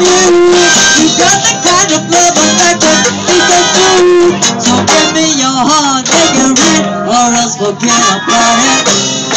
you. Got the kind of love I that I. So give me your heart, it or else forget about it.